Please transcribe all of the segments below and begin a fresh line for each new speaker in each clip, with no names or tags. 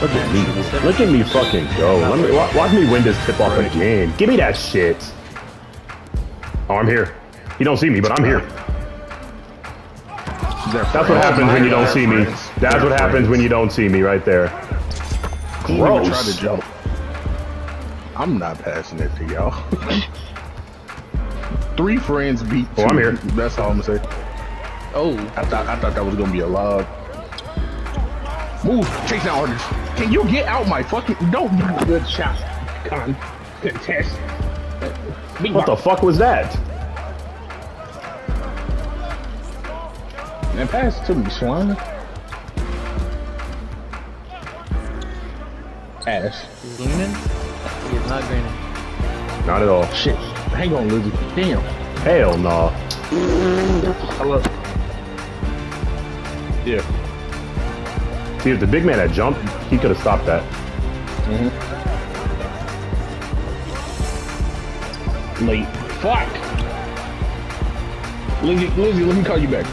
Look at me. Look at me fucking go. Let me wa- watch me win this tip off again. Give me that shit. Oh, I'm here. You don't see me, but I'm here. That's what happens when you don't see me. That's what happens when you don't see me right there.
He even tried
Gross.
to jump. I'm not passing it to y'all. Three friends beat two.
Oh, I'm here.
That's all I'm gonna say.
Oh,
I thought I thought that was gonna be a log. Move, chase down orders. Can you get out my fucking? Don't.
Good shot. Con. Contest. Big
What the fuck was that?
Man, pass to me, Swan. Ash.
he's leaning. He is not greening.
Not at all.
Shit. Hang on, Lizzie. Damn.
Hell no.
Hello. Yeah.
See, if the big man had jumped, he could have stopped that. Mm-hmm.
Late. Fuck. Lizzie, Lizzie, let me call you back.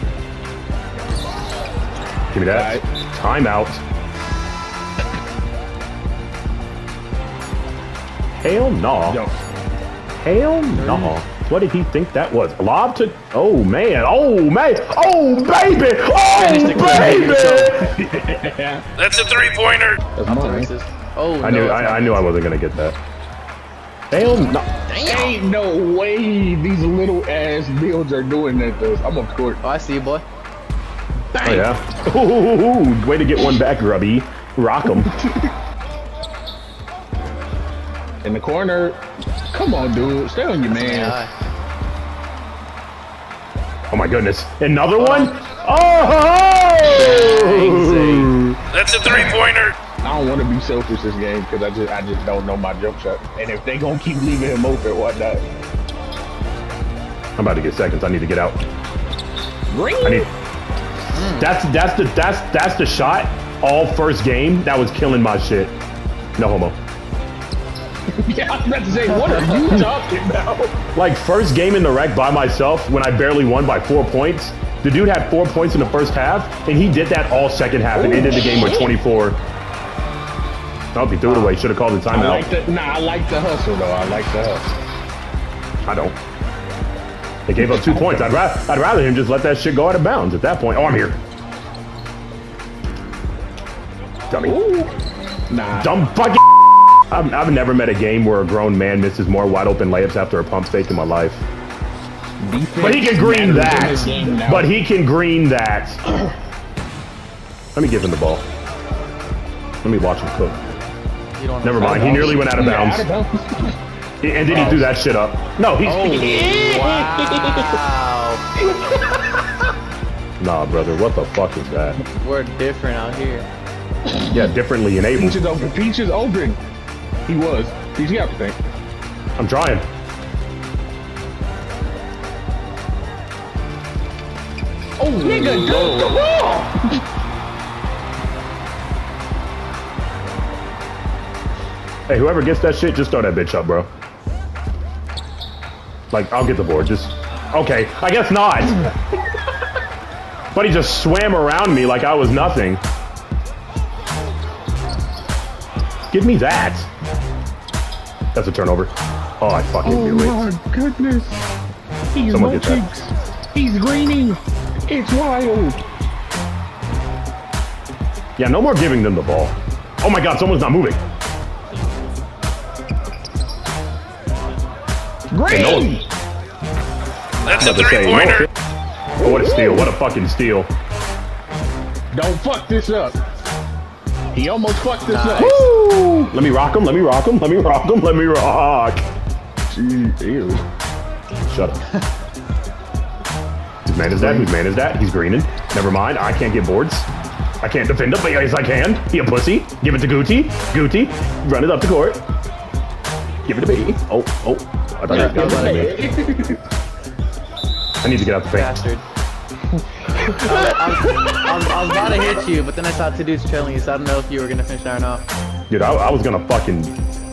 Give me that. Timeout. Hell no.
Yo.
Hell no. What did he think that was? Lob to. Oh man. Oh man. Oh baby. Oh baby.
That's a three pointer.
That's mine.
Racist. Oh,
I
no,
knew.
it's
I. I knew I wasn't gonna get that. Hell no.
Ain't no way these little ass builds are doing that to us. I'm on court.
Oh, I see you, boy.
Oh yeah. Ooh, way to get one back, Grubby. Rock 'em.
In the corner. Come on, dude. Stay on your man.
Yeah.
Oh my goodness. Another uh-huh. one? Oh!
That's a three pointer.
I don't want to be selfish this game because I just I just don't know my jump shot. And if they gonna keep leaving him open, why not?
I'm about to get seconds. I need to get out.
Green.
I need. Hmm. That's that's the that's that's the shot. All first game that was killing my shit. No homo.
yeah, I was about to say, what are you talking about?
Like first game in the rec by myself when I barely won by four points. The dude had four points in the first half, and he did that all second half and ended the game with 24. Nope, he threw it away. Should have called the
I
timeout.
like the nah, I like the hustle though. I like the hustle.
I don't. They gave up two points. I'd rather I'd rather him just let that shit go out of bounds at that point. Oh, I'm here. Dummy.
Nah.
Dumb fucking. I've, I've never met a game where a grown man misses more wide open layups after a pump fake in my life.
Defense
But he can green
matters game
that. But he can green that. Let me give him the ball. Let me watch him cook. Never mind. He nearly went out of bounds.
out of bounds.
And then he threw that shit up. No, he's.
Oh, wow.
Nah, brother. What the fuck is that?
We're different out here.
Yeah, differently enabled.
Peach is open. Peach is open. He was. Peach, you have to think.
I'm trying.
Oh, nigga, dunk the ball.
Hey, whoever gets that shit, just throw that bitch up, bro. Like, I'll get the board. Just okay. I guess not. but he just swam around me like I was nothing. Give me that. That's a turnover. Oh, I fucking
Oh
knew it.
my goodness. He's
Someone
no
get that.
He's greening. It's wild.
Yeah, no more giving them the ball. Oh my god, someone's not moving. Hey, no
Green.
one-
That's a
about to
three
say, no
pointer.
Oh, what a steal. What a fucking steal.
Don't fuck this up. He almost fucked this up.
Woo! Let me rock him. Let me rock him. Let me rock him. Let me rock.
Gee, ew.
Shut up. Whose man is that? Whose man is that? He's greening. Never mind. I can't get boards. I can't defend him, but yes, I can. He a pussy. Give it to Gucci. Gucci. Run it up the court. Give it to me. Oh, oh. I thought you got that. I need to get out the paint.
Bastard. I, was, I, was, I, was, about to hit you, but then I saw two dudes trailing you, so I don't know if you were gonna finish that or not.
Dude, I, I was gonna fucking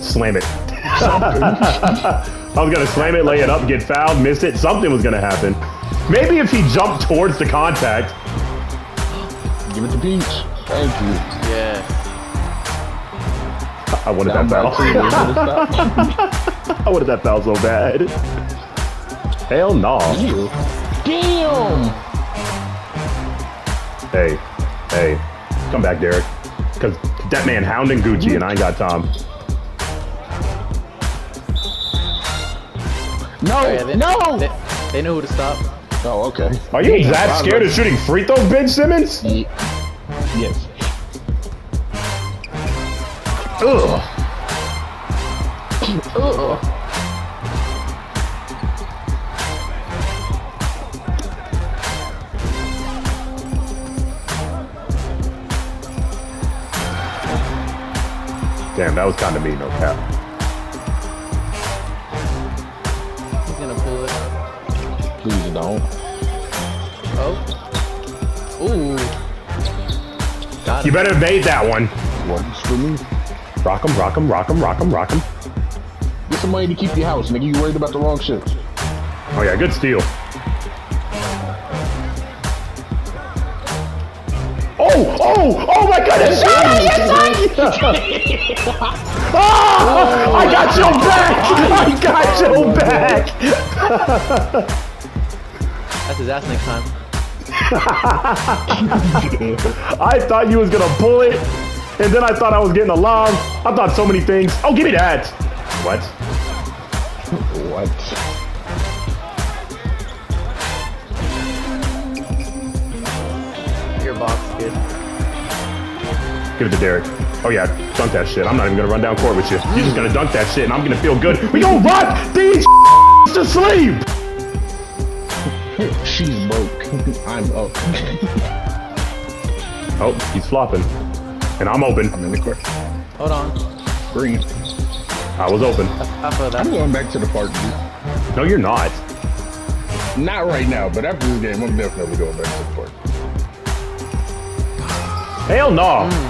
slam it. I was gonna slam it, lay it up, get fouled, miss it. Something was gonna happen. Maybe if he jumped towards the contact.
Give it to Peach. Thank you.
Yeah.
I wanted
Down
that
by three,
foul.
where's the stop?
I wanted that foul so bad. Hell no.
Damn!
Hey, hey, come back, Derek. Cause that man hounding Gucci and I ain't got time.
No!
Oh, yeah, they,
no!
They, they knew who to stop.
oh, okay.
Are you
Damn,
that
I
scared of shooting free throw, Ben Simmons?
Ye- Yes.
Ugh. Ugh. Damn, that was kind of mean, no cap.
He's gonna pull it.
Please don't.
Oh. Ooh. Got
You
him.
better have made that one.
Works for me.
Rock 'em, rock 'em, rock 'em, rock 'em, rock 'em.
Get some money to keep your house, nigga. You worried about the wrong shit.
Oh yeah, good steal. Oh, oh, my goodness! Yes, oh, ah, I got your back! I got your back!
That's his ass next time.
I thought you was gonna pull it, and then I thought I was getting a lob. I thought so many things. Oh, give me that! What?
What?
Your box, kid.
Give it to Derek. Oh yeah, dunk that shit. I'm not even gonna run down court with you. You're just gonna dunk that shit, and I'm gonna feel good. We gonna rock these to sleep!
She's broke. I'm up.
Oh, he's flopping. And I'm open.
I'm in the court.
Hold on.
Green.
I was open.
I feel that.
I'm going back to the park, dude.
No, you're not.
Not right now, but after this game, I'm definitely going back to the park.
Hell no. Mm.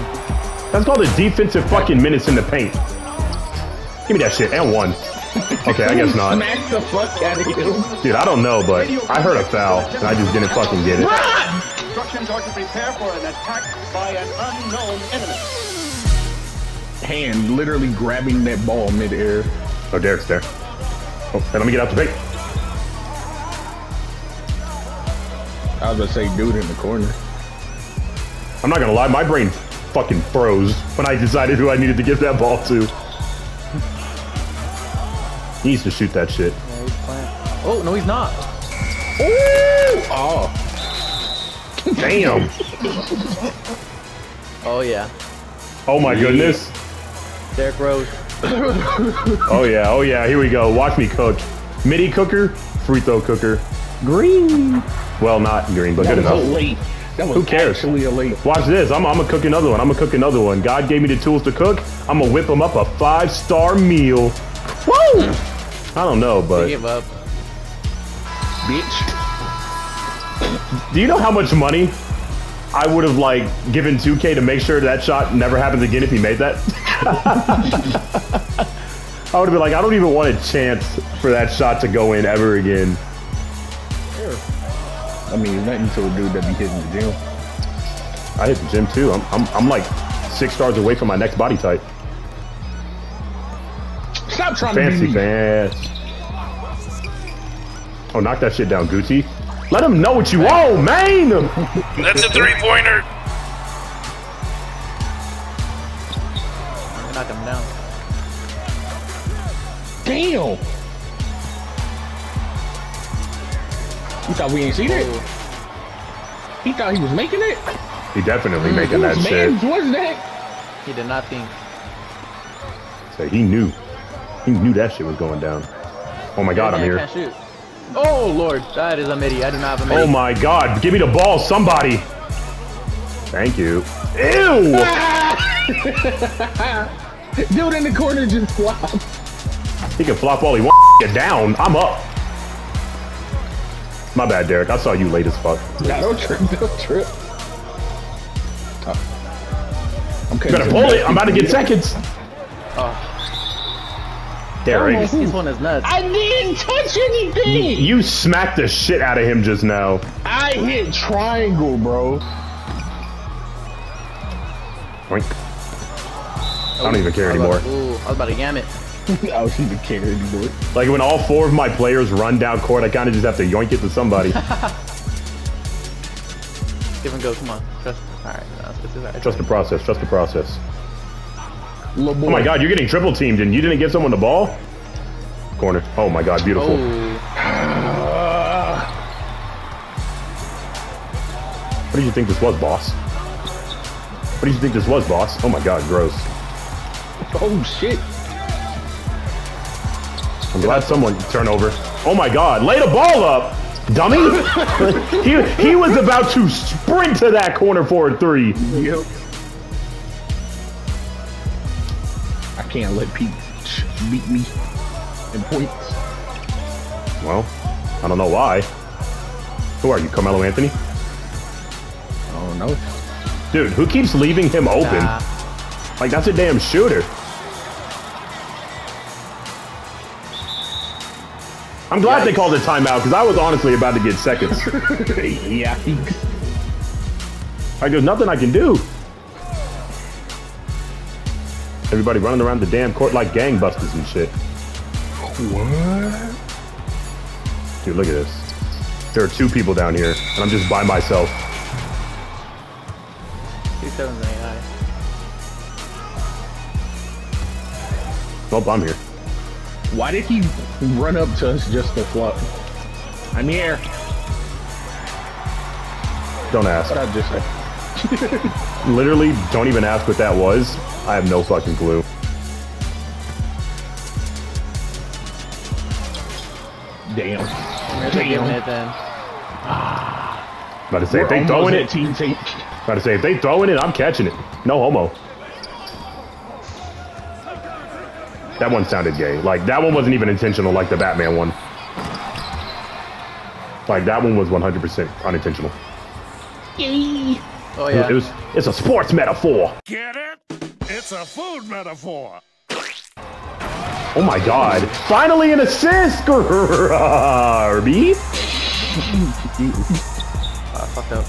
That's called a defensive fucking minutes in the paint. Give me that shit. And one. Okay, I guess not.
Smack the fuck out of you.
Dude, I don't know, but I heard a foul, and I just didn't fucking get it.
Instructions are to prepare for an attack by an unknown enemy.
Hand literally grabbing that ball midair.
Oh, Derek's there. Oh, and let me get out the paint.
I was gonna say, dude in the corner.
I'm not gonna lie, my brain fucking froze when I decided who I needed to give that ball to. He needs to shoot that shit.
Yeah, he's playing. Oh, no, he's not.
Oh,
Damn.
Oh, yeah.
Oh my goodness.
Derek Rose.
Oh yeah, oh yeah, here we go. Watch me cook. Midi cooker, free throw cooker. Green. Well, not green, but
that
good
was a
enough.
late. That was
Who cares?
actually a late.
Watch this. I'm, I'm gonna cook another one. I'm gonna cook another one. God gave me the tools to cook. I'm gonna whip them up a five star meal. Woo! I don't know, but
gave up.
Bitch.
do you know how much money I would have like given 2K to make sure that shot never happens again if he made that? I would have been like, I don't even want a chance for that shot to go in ever again.
I mean, it's nothing to a dude that be hitting the gym.
I hit the gym too. I'm, I'm, I'm like six stars away from my next body type.
Stop trying
Fancy
to be me.
fast. Oh, knock that shit down, Gucci. Let him know what you want, man.
That's a three pointer.
Knock him down.
Damn. You thought we ain't seen it? He thought he was making it?
He definitely hmm, making that
Whose
shit.
man's was that?
he did not think.
So he knew. He knew that shit was going down. Oh my god, I'm here.
Oh, Lord. That is a midi. I do not have a midi.
Oh my god, give me the ball, somebody. Thank you. Ew!
Dude in the corner just flopped.
He can flop all he wants. Get down. I'm up. My bad, Derek. I saw you late as fuck.
Nah, don't trip, don't trip. Oh. I'm
You better pull it. I'm about to get seconds. Oh. Derek,
This one is nuts.
I didn't touch anything.
you smacked the shit out of him just now.
I hit triangle, bro.
Oink. I don't even care
I about
anymore.
to- Ooh, I was about to yam it.
I don't even care anymore.
Like when all four of my players run down court, I kind of just have to yoink it to somebody.
Give and go. Come on. Trust. All right. No, this is all right.
trust the process. Trust the process. Oh my God, you're getting triple teamed, and you didn't give someone the ball. Corner. Oh my God, beautiful.
Oh.
What did you think this was, boss? What did you think this was, boss? Oh my God, gross.
Oh shit.
I'm glad someone turned over. Oh my God, lay the ball up, dummy! he, he was about to sprint to that corner for a three.
Yep. I can't let Pete beat me in points.
Well, I don't know why. Who are you, Carmelo Anthony?
I don't know.
Dude, who keeps leaving him open?
Nah.
Like, that's a damn shooter. I'm glad they called it timeout because I was honestly about to get seconds.
yeah.
Like, there's nothing I can do. Everybody running around the damn court like gangbusters and shit.
What?
Dude, look at this. There are two people down here, and I'm just by myself.
Two sevens ain't high.
I'm here.
Why did he run up to us just to flop? I'm here.
Don't ask.
What I just said.
Literally, don't even ask what that was. I have no fucking clue.
Damn.
I'm giving it then. Ah.
About to say,
We're
if they throwing it,
Team Tank.
about to say, if they throwing it, I'm catching it. No homo. That one sounded gay. Like, that one wasn't even intentional like the Batman one. Like, that one was 100% unintentional.
Oh yeah.
It was, it's a sports metaphor.
Get it? It's a food metaphor.
Oh my god. Finally an assist, Garby.
Ah, fucked up.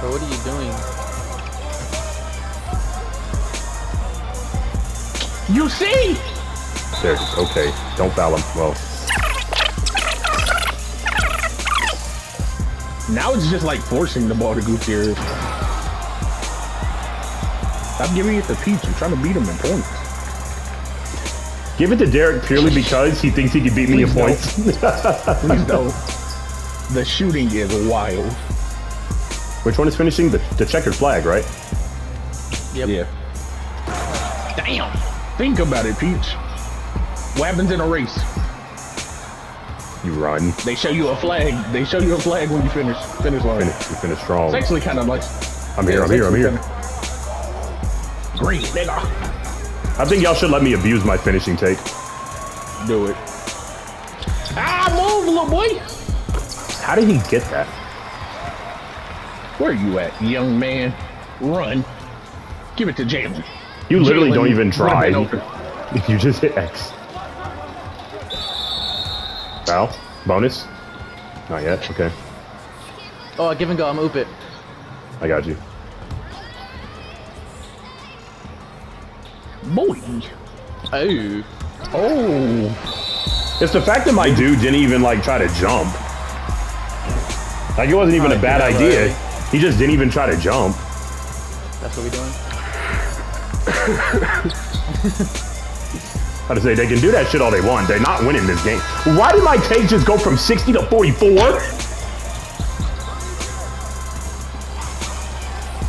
Bro, what are you doing?
You see?
There, okay. Don't foul him. Well,
Now it's just like forcing the ball to Gutierrez. Stop giving it to Peach. I'm trying to beat him in points.
give it to Derek purely because he thinks he can beat me in
don't.
points.
Please don't. The shooting is wild.
Which one is finishing? The, the checkered flag, right?
Yep.
Yeah. Damn. Think about it, Peach. What happens in a race?
You run.
They show you a flag. They show you a flag when you finish finish line.
Finish, you finish strong.
It's actually kind of nice.
I'm here, I'm here, I'm here.
kinda- Green, nigga.
I think y'all should let me abuse my finishing take.
Do it. Ah, move, little boy.
How did he get that?
Where are you at, young man? Run. Give it to Jalen.
You literally
Jalen
don't even try.
been.
You just hit X. Foul? Bonus? Not yet. Okay.
Oh, give and go. I'm oop it.
I got you.
Boy.
Oh.
Oh.
It's the fact that my dude didn't even like try to jump. Like it wasn't even a bad idea.
way.
He just didn't even try to jump.
That's what we're doing.
How to say they can do that shit all they want. They're not winning this game. Why did my take just go from 60 to 44?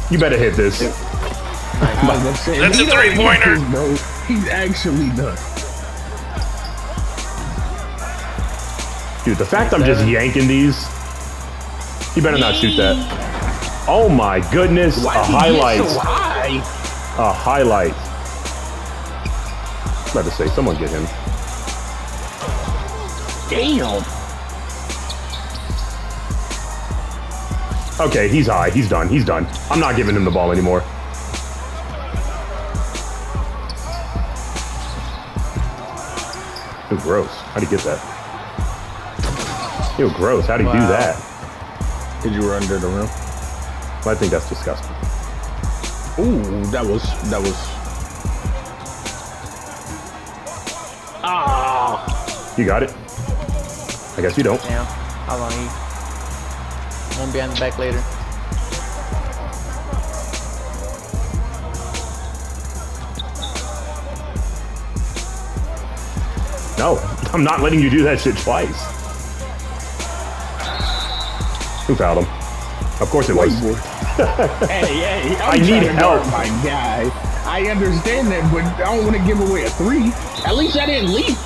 You better hit this.
That's a three-pointer.
Bro, he's actually done.
Dude, the fact I'm just yanking these, you better not shoot that. Oh my goodness,
Why
a
did he get
highlight.
so high?
A highlight. About to say, someone get him.
Damn.
Okay, he's high. He's done. He's done. I'm not giving him the ball anymore. Ew, gross. How'd he get that? Ew, gross. How'd he do that?
Did you run to the rim?
I think that's disgusting.
Ooh, that was that was. Ah!
You got it. I guess you don't.
Yeah, How long you? I'm be on the back later.
No, I'm not letting you do that shit twice. Who fouled him? Of course it was.
hey, hey, I'm
I need
trying to
help.
my guy. I understand that, but I don't want to give away a three. At least I didn't leak.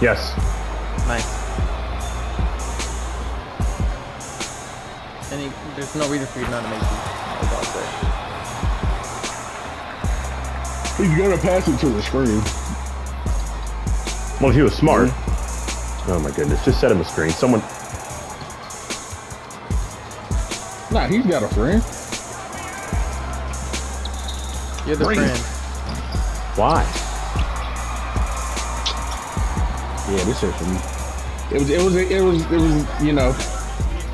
Yes.
Nice. And he, there's no reason for you not to make these. That's all I'll say.
He's gonna pass it to the screen.
Well, if he was smart. Oh my goodness, just set him a screen. Someone.
Nah, he's got a friend.
You're the
Bring
friend.
Why?
Yeah, this is for me. It was, it was, it was, it was, you know,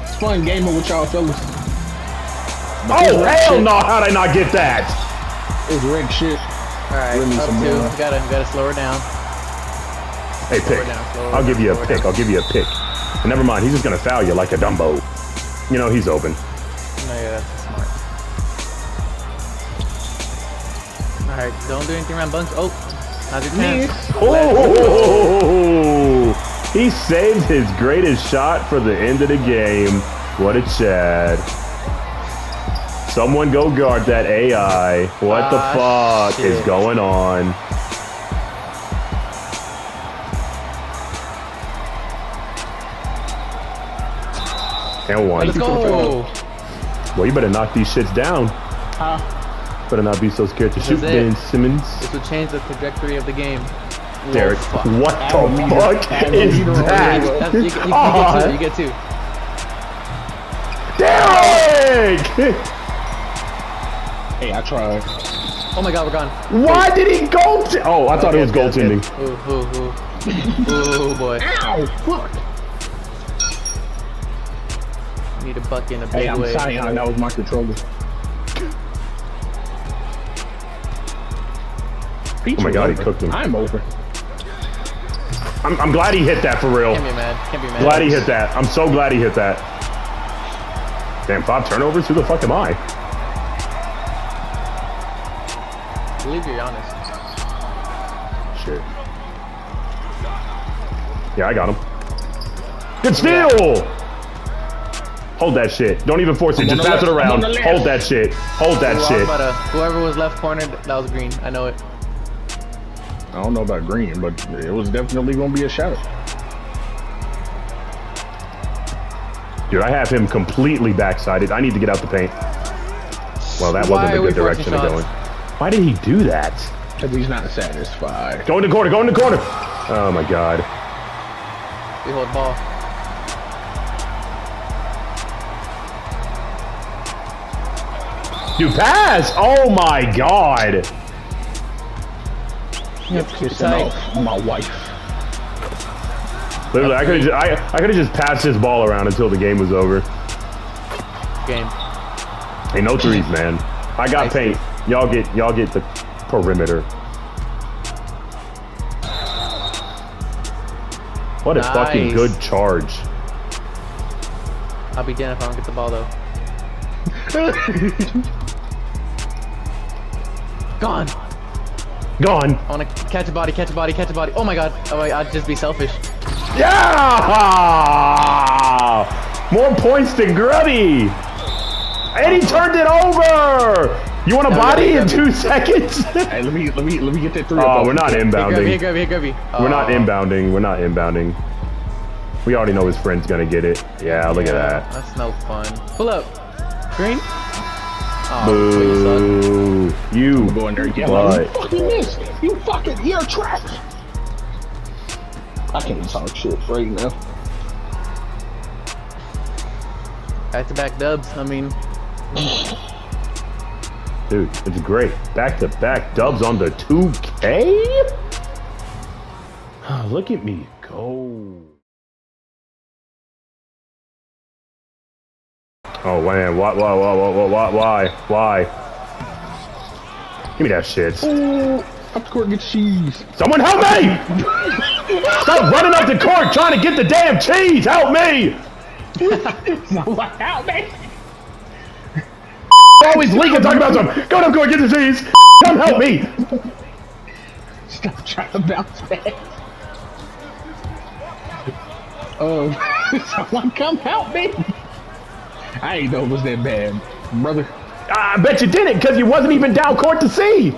it's fun gaming with y'all fellas. But this
Oh, hell
shit-
no! How'd I not get that?
It's red shit.
Alright,
Give me
up
some
two. You gotta, you gotta slow her down.
Hey,
Slow
pick.
down,
I'll
down,
give you a pick.
down.
I'll give you a pick. And never mind, he's just gonna foul you like a Dumbo. You know he's open.
Alright, don't do anything around bunks. Oh, your chance.
Oh! He saved his greatest shot for the end of the game. What a Chad. Someone go guard that AI. What the
Ah,
fuck is going on? And one.
Let's go.
Well, you better knock these shits down.
Huh?
Better not be so scared to shoot,
is.
Ben Simmons.
This will change the trajectory of the game.
Derek,
Whoa,
what the
Meter-
fuck is that?
That's, you, you, you get two. You get two.
Derek!
Hey, I tried.
Oh my god, we're gone.
Why did he go? To- oh, I thought it was
Okay,
goaltending.
okay. Ooh, ooh, ooh. ooh, boy.
Ow! Fuck.
Need a bucket in a big
Hey, I'm
way.
Cyan. That was my controller. Peach
Oh my
was
God, he
open.
cooked him.
I'm over.
I'm, I'm glad he hit that for real.
Can't be mad. Can't be mad.
Glad he hit that. I'm so glad he hit that. Damn, five turnovers? Who the fuck am I?
I believe you're honest.
Shit. Yeah, I got him. Good steal! Hold that shit. Don't even force it.
I'm
Just
the
pass it
left. I'm
around.
on the left.
Hold that shit. Hold that
Ooh,
shit.
about to- whoever was left cornered, that was green. I know it.
I don't know about green, but it was definitely gonna be a shot.
Dude, I have him completely backsided. I need to get out the paint. Well, that
Why
wasn't a good direction of going. Why did he do that?
Cause he's not satisfied.
Go in the corner, go in the corner. Oh my god.
We hold ball.
You pass! Oh my god.
Kissing
Tight.
off my wife.
Literally, I could have just, I, I could have just passed this ball around until the game was over.
Game.
Hey, no threes, man. I got
Nice.
paint. Y'all get y'all get the perimeter. What a fucking good charge.
I'll be damned if I don't get the ball though. Gone.
Gone.
I want to catch a body, catch a body, catch a body. Oh my god. Oh, wait, I'd just be selfish.
Yeah! More points to Grubby. And he turned it over. You want a
No,
body
Grubby,
in
Grubby.
two seconds?
Hey, let me let me let me get that three. Oh, up
oh,
off
we're not
tip.
Here, Grubby, here,
inbounding.
Grubby, here, Grubby.
We're not
Oh,
inbounding. We're not inbounding. We already know his friend's gonna get it. Yeah, look at that.
That's no fun. Pull up. Green. Oh, you suck.
Boo. You.
Go in there, yeah.
But-
you fucking missed. You fucking you're trash. I can't talk shit right now.
Back to back dubs. I mean,
Dude, it's great. Back to back dubs on the 2K? Look at me go. Oh man, why, why, why, why, why, why, why? Give me that shit.
Ooh, up the court, get cheese.
Someone help me! Stop running up the court trying to get the damn cheese! Help me!
Someone help me!
Always leaking talking about some. Go down court, get the cheese! Come help me!
Stop trying to bounce back.
Oh,
Someone come help me!
I ain't know it was that bad, brother.
I bet you didn't, because you wasn't even down court to see!